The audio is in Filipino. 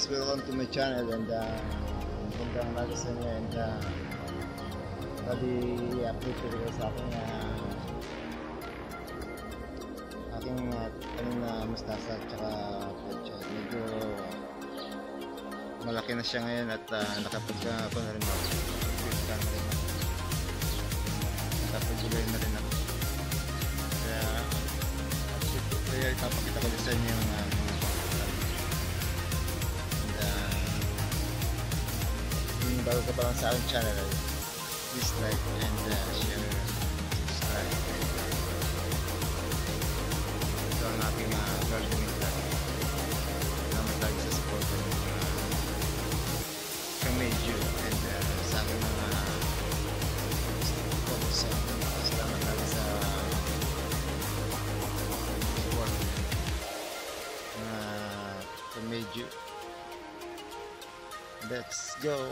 guys, welcome to my channel and uh, magandang umaga sa inyo and uh, bali update ko sa aking uh, aking uh, tanong na mustasa at saka. Medyo malaki na siya ngayon at uh, nakapagka rin ako. Na rin ako. Nakapagulay na rin ako. Kaya, kaya ipapakita ko sa inyo yung uh, kung bago ka pa lang sa aking channel, ay please like and uh, share, subscribe. Ito ang aking uh, gardening vlog. Salamat lagi sa support ng mga kamedyo and uh, sa aking mga folks. Salamat lagi sa support mga kamedyo. Let's go.